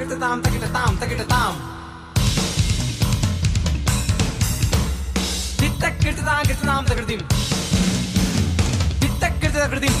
തകിട്ട് താം തകിട്ട് താം തകിട്ട് താം തിട്ടക്കിട്ട് താം കിട്ടുന്ന താം തകൃതിയും തിട്ടക്കിട്ട് തകൃതിയും